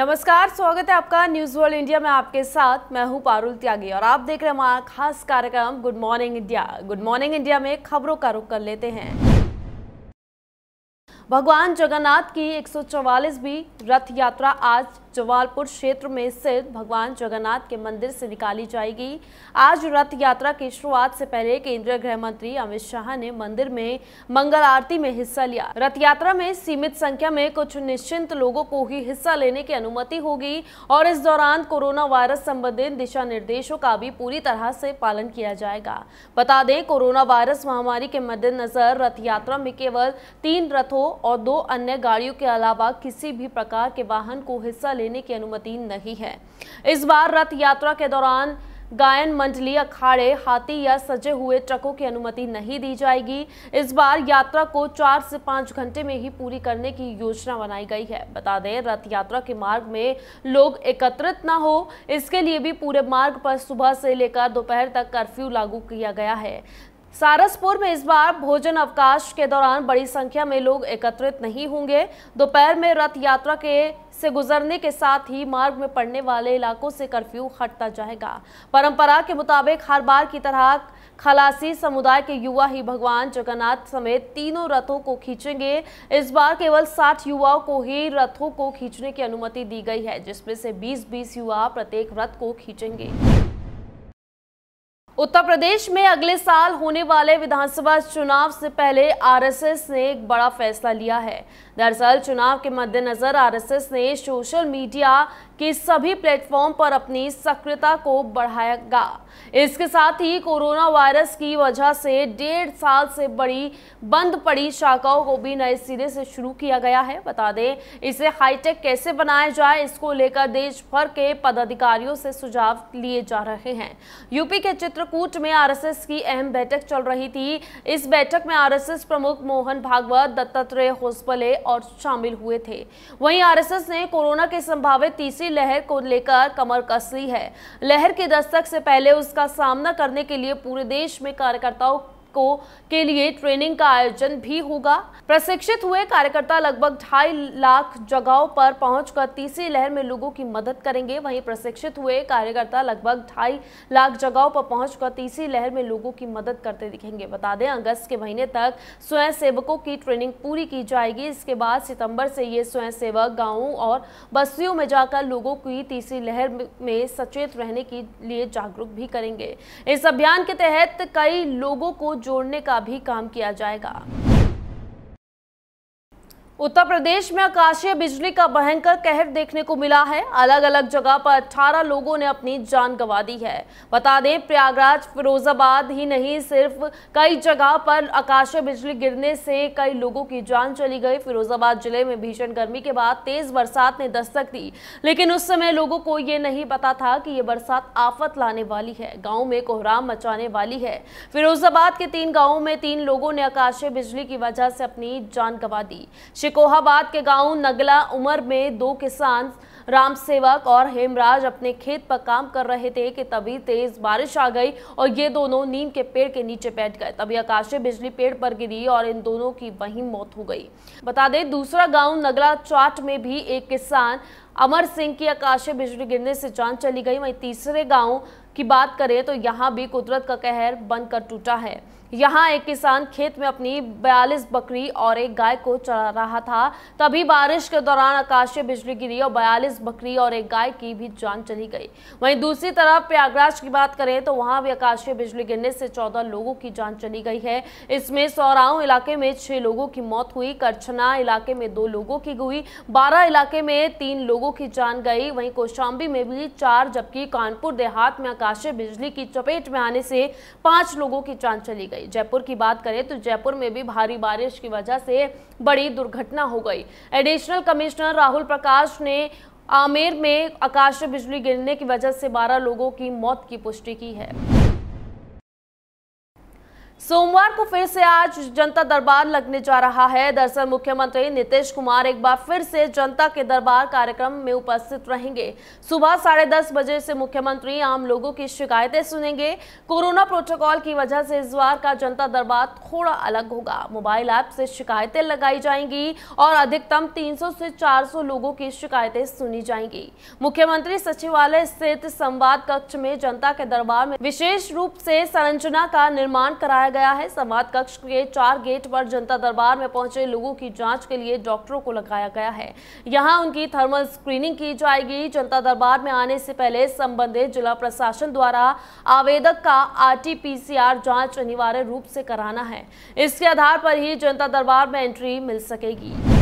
नमस्कार, स्वागत है आपका न्यूज़ वर्ल्ड इंडिया में आपके साथ। मैं हूँ पारुल त्यागी और आप देख रहे हैं हमारा खास कार्यक्रम good morning India good morning India में खबरों का रुख कर लेते हैं। भगवान जगन्नाथ की 144वीं रथ यात्रा आज जवालपुर क्षेत्र में स्थित भगवान जगन्नाथ के मंदिर से निकाली जाएगी। आज रथ यात्रा की शुरुआत से पहले केंद्रीय गृह मंत्री अमित शाह ने मंदिर में मंगल आरती में हिस्सा लिया। रथ यात्रा में सीमित संख्या में कुछ निश्चिंत लोगों को ही हिस्सा लेने की अनुमति होगी और इस दौरान कोरोना वायरस संबंधित दिशा निर्देशों का भी पूरी तरह से पालन किया जाएगा। बता दें, कोरोना वायरस महामारी के मद्देनजर रथ यात्रा में केवल तीन रथों और दो अन्य गाड़ियों के अलावा किसी भी प्रकार के वाहन को हिस्सा लेने की अनुमति नहीं है। इस बार रथ यात्रा के दौरान गायन मंडली, अखाड़े, हाथी या सजे हुए ट्रकों की अनुमति नहीं दी जाएगी। इस बार यात्रा को चार से पाँच घंटे में ही पूरी करने की योजना बनाई गई है। बता दें, रथ यात्रा के मार्ग में लोग एकत्रित न हो, इसके लिए भी पूरे मार्ग पर सुबह से लेकर दोपहर तक कर्फ्यू लागू किया गया है। सारसपुर में इस बार भोजन अवकाश के दौरान बड़ी संख्या में लोग एकत्रित नहीं होंगे। दोपहर में रथ यात्रा के से गुजरने के साथ ही मार्ग में पड़ने वाले इलाकों से कर्फ्यू हटता जाएगा। परंपरा के मुताबिक हर बार की तरह खलासी समुदाय के युवा ही भगवान जगन्नाथ समेत तीनों रथों को खींचेंगे। इस बार केवल 60 युवाओं को ही रथों को खींचने की अनुमति दी गई है, जिसमें से 20-20 युवा प्रत्येक रथ को खींचेंगे। उत्तर प्रदेश में अगले साल होने वाले विधानसभा चुनाव से पहले आरएसएस ने एक बड़ा फैसला लिया है। दरअसल चुनाव के मद्देनजर आरएसएस ने सोशल मीडिया के सभी प्लेटफॉर्म पर अपनी सक्रियता को बढ़ाएगा। इसके साथ ही कोरोना वायरस की वजह से डेढ़ साल से बड़ी बंद पड़ी शाखाओं को भी नए सिरे से शुरू किया गया है। बता दें, इसे हाईटेक कैसे बनाया जाए, इसको लेकर देश भर के पदाधिकारियों से सुझाव लिए जा रहे हैं। यूपी के चित्रकूट में आरएसएस की अहम बैठक चल रही थी। इस बैठक में आरएसएस प्रमुख मोहन भागवत, दत्तात्रेय होसपले और शामिल हुए थे। वहीं आरएसएस ने कोरोना के संभावित तीसरी लहर को लेकर कमर कसली है। लहर के दस्तक से पहले उसका सामना करने के लिए पूरे देश में कार्यकर्ताओं को के लिए ट्रेनिंग का आयोजन भी होगा। प्रशिक्षित हुए कार्यकर्ता लगभग ढाई लाख जगहों पर पहुंचकर तीसरी लहर में लोगों की मदद करेंगे। वहीं प्रशिक्षित हुए कार्यकर्ता लगभग ढाई लाख जगहों पर पहुंचकर तीसरी लहर में लोगों की मदद करते दिखेंगे। बता दें, अगस्त के महीने तक स्वयं सेवकों की ट्रेनिंग पूरी की जाएगी। इसके बाद सितंबर से ये स्वयं सेवक और बस्तियों में जाकर लोगों की तीसरी लहर में सचेत रहने के लिए जागरूक भी करेंगे। इस अभियान के तहत कई लोगों को जोड़ने का भी काम किया जाएगा। उत्तर प्रदेश में आकाशीय बिजली का भयंकर कहर देखने को मिला है। अलग अलग जगह पर 18 लोगों ने अपनी जान गंवा दी है। बता दें, प्रयागराज, फिरोजाबाद ही नहीं, सिर्फ़ कई जगह पर आकाशीय बिजली गिरने से कई लोगों की जान चली गई। फिरोजाबाद ज़िले में भीषण गर्मी के बाद तेज बरसात ने दस्तक दी। लेकिन उस समय लोगों को ये नहीं पता था कि ये बरसात आफत लाने वाली है। गाँव में कोहराम मचाने वाली है। फिरोजाबाद के तीन गाँवों में तीन लोगों ने आकाशीय बिजली की वजह से अपनी जान गंवा दी। शिकोहाबाद के गाँव नगला उमर में दो किसान राम सेवक और हेमराज अपने खेत पर काम कर रहे थे कि तभी तेज बारिश आ गई और ये दोनों नीम के पेड़ के नीचे बैठ गए। तभी आकाशीय बिजली पेड़ पर गिरी और इन दोनों की वहीं मौत हो गई। बता दें, दूसरा गाँव नगला चाट में भी एक किसान अमर सिंह की आकाशीय बिजली गिरने से जान चली गई। वहीं तीसरे गाँव की बात करें तो यहाँ भी कुदरत का कहर बनकर टूटा है। यहाँ एक किसान खेत में अपनी 42 बकरी और एक गाय को चरा रहा था। तभी बारिश के दौरान आकाशीय बिजली गिरी और 42 बकरी और एक गाय की भी जान चली गई। वहीं दूसरी तरफ़ प्रयागराज की बात करें तो वहाँ भी आकाशीय बिजली गिरने से 14 लोगों की जान चली गई है। इसमें सौराव इलाके में छह लोगों की मौत हुई, करछना इलाके में दो लोगों की हुई, बारह इलाके में तीन लोगों की जान गई। वहीं कौशाम्बी में भी चार, जबकि कानपुर देहात में आकाशीय बिजली की चपेट में आने से पाँच लोगों की जान चली गई। जयपुर की बात करें तो जयपुर में भी भारी बारिश की वजह से बड़ी दुर्घटना हो गई। एडिशनल कमिश्नर राहुल प्रकाश ने आमेर में आकाशीय बिजली गिरने की वजह से 12 लोगों की मौत की पुष्टि की है। सोमवार को फिर से आज जनता दरबार लगने जा रहा है। दरअसल मुख्यमंत्री नीतीश कुमार एक बार फिर से जनता के दरबार कार्यक्रम में उपस्थित रहेंगे। सुबह साढ़े दस बजे से मुख्यमंत्री आम लोगों की शिकायतें सुनेंगे। कोरोना प्रोटोकॉल की वजह से इस बार का जनता दरबार थोड़ा अलग होगा। मोबाइल ऐप से शिकायतें लगाई जाएँगी और अधिकतम 300 से 400 लोगों की शिकायतें सुनी जाएँगी। मुख्यमंत्री सचिवालय स्थित संवाद कक्ष में जनता के दरबार में विशेष रूप से संरचना का निर्माण कराया गया है। संवाद कक्ष के चार गेट पर जनता दरबार में पहुँचे लोगों की जाँच के लिए डॉक्टरों को लगाया गया है। यहाँ उनकी थर्मल स्क्रीनिंग की जाएगी। जनता दरबार में आने से पहले संबंधित जिला प्रशासन द्वारा आवेदक का आरटीपीसीआर जाँच अनिवार्य रूप से कराना है। इसके आधार पर ही जनता दरबार में एंट्री मिल सकेगी।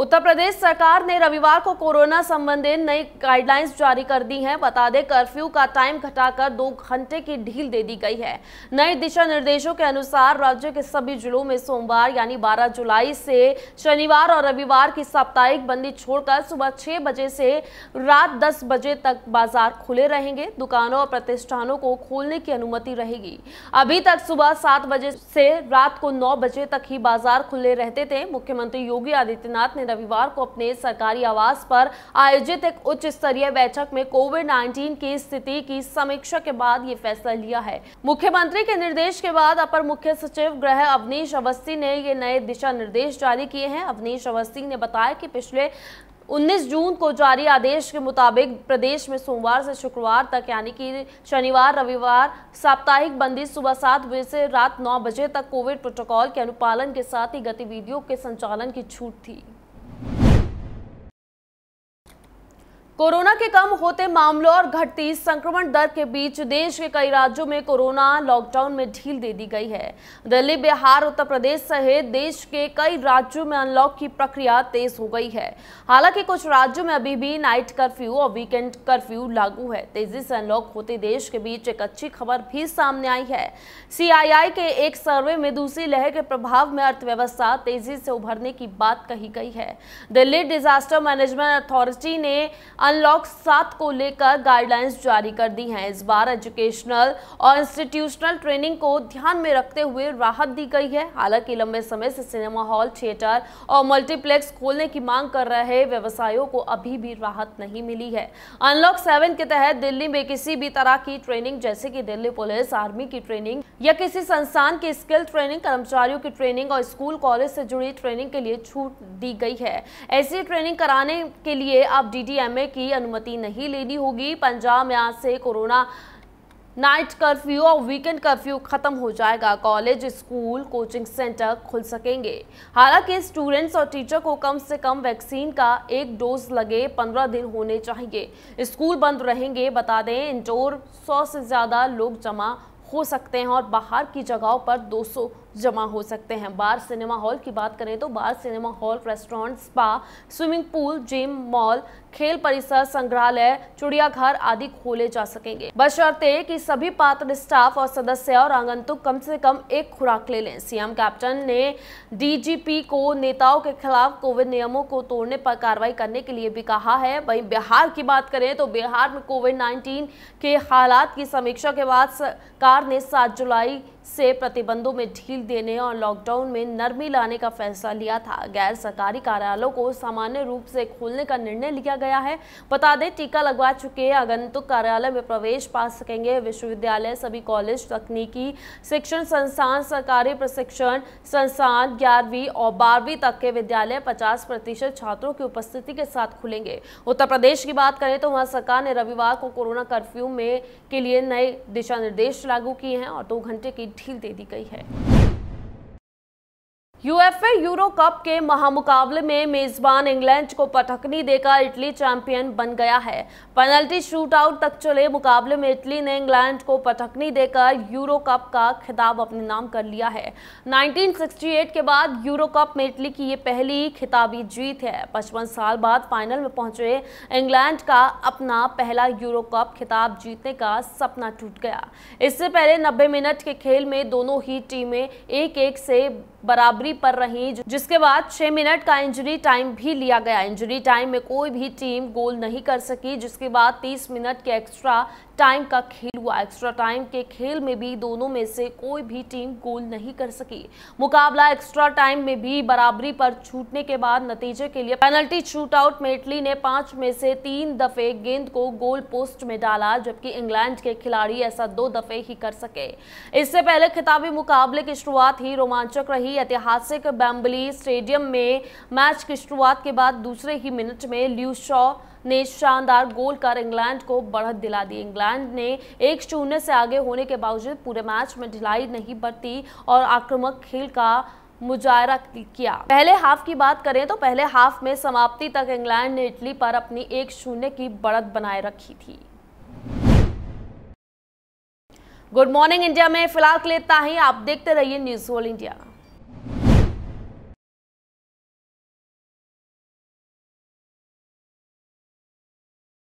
उत्तर प्रदेश सरकार ने रविवार को कोरोना संबंधी नई गाइडलाइंस जारी कर दी हैं। बता दें कर्फ्यू का टाइम घटाकर दो घंटे की ढील दे दी गई है। नए दिशा निर्देशों के अनुसार राज्य के सभी जिलों में सोमवार यानी 12 जुलाई से शनिवार और रविवार की साप्ताहिक बंदी छोड़कर सुबह छह बजे से रात दस बजे तक बाज़ार खुले रहेंगे। दुकानों और प्रतिष्ठानों को खोलने की अनुमति रहेगी। अभी तक सुबह सात बजे से रात को नौ बजे तक ही बाज़ार खुले रहते थे। मुख्यमंत्री योगी आदित्यनाथ ने रविवार को अपने सरकारी आवास पर आयोजित एक उच्च स्तरीय बैठक में कोविड 19 की स्थिति की समीक्षा के बाद ये फैसला लिया है। मुख्यमंत्री के निर्देश के बाद अपर मुख्य सचिव गृह अवनीश अवस्थी ने ये नए दिशा निर्देश जारी किए हैं। अवनीश अवस्थी ने बताया कि पिछले 19 जून को जारी आदेश के मुताबिक प्रदेश में सोमवार से शुक्रवार तक, यानी कि शनिवार, रविवार, साप्ताहिक बंदी सुबह सात बजे से रात नौ बजे तक कोविड प्रोटोकॉल के अनुपालन के साथ ही गतिविधियों के संचालन की छूट थी। कोरोना के कम होते मामलों और घटती संक्रमण दर के बीच देश के कई राज्यों में कोरोना लॉकडाउन में ढील दे दी गई है। दिल्ली, बिहार, उत्तर प्रदेश सहित देश के कई राज्यों में अनलॉक की प्रक्रिया तेज हो गई है। हालाँकि कुछ राज्यों में अभी भी नाइट कर्फ्यू और वीकेंड कर्फ्यू लागू है। तेज़ी से अनलॉक होते देश के बीच एक अच्छी खबर भी सामने आई है। सीआईआई के एक सर्वे में दूसरी लहर के प्रभाव में अर्थव्यवस्था तेज़ी से उभरने की बात कही गई है। दिल्ली डिजास्टर मैनेजमेंट अथॉरिटी ने अनलॉक सात को लेकर गाइडलाइंस जारी कर दी हैं। इस बार एजुकेशनल और इंस्टीट्यूशनल ट्रेनिंग को ध्यान में रखते हुए राहत दी गई है। हालाँकि लंबे समय से सिनेमा हॉल थिएटर और मल्टीप्लेक्स खोलने की मांग कर रहे व्यवसायों को अभी भी राहत नहीं मिली है। अनलॉक सेवन के तहत दिल्ली में किसी भी तरह की ट्रेनिंग जैसे कि दिल्ली पुलिस आर्मी की ट्रेनिंग या किसी संस्थान की स्किल ट्रेनिंग कर्मचारियों की ट्रेनिंग और स्कूल कॉलेज से जुड़ी ट्रेनिंग के लिए छूट दी गई है। ऐसी ट्रेनिंग कराने के लिए अब डीडीएमए की की अनुमति नहीं लेनी होगी। पंजाब में आज से कोरोना नाइट कर्फ्यू और वीकेंड कर्फ्यू खत्म हो जाएगा। कॉलेज, स्कूल, कोचिंग सेंटर खुल सकेंगे। हालाँकि स्टूडेंट्स और टीचर को कम से कम वैक्सीन का एक डोज लगे 15 दिन होने चाहिए। स्कूल बंद रहेंगे, बता दें इंडोर 100 से ज़्यादा लोग जमा हो सकते हैं और बाहर की जगहों पर 200 जमा हो सकते हैं। बार सिनेमा हॉल की बात करें तो bar cinema hall, restaurant, spa, swimming pool, gym, mall, खेल परिसर, संग्रहालय, चिड़ियाघर आदि खोले जा सकेंगे। बशर्ते कि सभी पात्र स्टाफ और सदस्य और आगंतुक कम से कम एक खुराक ले लें। सीएम कैप्टन ने डीजीपी को, नेताओं के खिलाफ कोविड नियमों को तोड़ने पर कार्रवाई करने के लिए भी कहा है। वहीं बिहार की बात करें तो बिहार में कोविड नाइन्टीन के हालात की समीक्षा के बाद सरकार ने सात जुलाई से प्रतिबंधों में ढील देने और लॉकडाउन में नरमी लाने का फैसला लिया था। गैर सरकारी कार्यालयों को सामान्य रूप से खोलने का निर्णय लिया गया है। बता दें, टीका लगवा चुके आगंतुक कार्यालय में प्रवेश पा सकेंगे। विश्वविद्यालय, सभी कॉलेज, तकनीकी शिक्षण संस्थान, सरकारी प्रशिक्षण संस्थान, ग्यारहवीं और बारहवीं तक के विद्यालय पचास प्रतिशत छात्रों की उपस्थिति के साथ खुलेंगे। उत्तर प्रदेश की बात करें तो वहाँ सरकार ने रविवार को कोरोना कर्फ्यू में के लिए नए दिशा निर्देश लागू किए हैं और दो घंटे की ढील दे दी गई है। यूएफए यूरो कप के महामुकाबले में मेजबान इंग्लैंड को पटकनी देकर इटली चैंपियन बन गया है। पेनल्टी शूटआउट तक चले मुकाबले में इटली ने इंग्लैंड को पटकनी देकर यूरो कप का खिताब अपने नाम कर लिया है। 1968 के बाद यूरो कप में इटली की ये पहली खिताबी जीत है। पचपन साल बाद फाइनल में पहुँचे इंग्लैंड का अपना पहला यूरो कप खिताब जीतने का सपना टूट गया। इससे पहले नब्बे मिनट के खेल में दोनों ही टीमें एक एक से बराबरी पर रही जिसके बाद छह मिनट का इंजरी टाइम भी लिया गया। इंजरी टाइम में कोई भी टीम गोल नहीं कर सकी, जिसके बाद 30 मिनट के एक्स्ट्रा टाइम का खेल हुआ। एक्स्ट्रा टाइम के खेल में भी दोनों में से कोई भी टीम गोल नहीं कर सकी। मुकाबला एक्स्ट्रा टाइम में भी बराबरी पर छूटने के बाद नतीजे के लिए पेनल्टी शूट आउट में इटली ने पाँच में से तीन दफे गेंद को गोल पोस्ट में डाला, जबकि इंग्लैंड के खिलाड़ी ऐसा दो दफे ही कर सके। इससे पहले खिताबी मुकाबले की शुरुआत ही रोमांचक रही। ऐतिहासिक बैम्बली स्टेडियम में मैच की शुरुआत के बाद दूसरे ही मिनट में ल्यू शॉ ने शानदार गोल कर इंग्लैंड को बढ़त दिला दी। इंग्लैंड ने एक शून्य से आगे होने के बावजूद पूरे मैच में ढिलाई नहीं बरती और आक्रामक खेल का मुजाहरा किया। पहले हाफ़ की बात करें तो पहले हाफ़ में समाप्ति तक इंग्लैंड ने इटली पर अपनी एक शून्य की बढ़त बनाए रखी थी। गुड मॉर्निंग इंडिया में। फ़िलहाल के लिए इतना ही। आप देखते रहिए न्यूज़ वर्ल्ड इंडिया।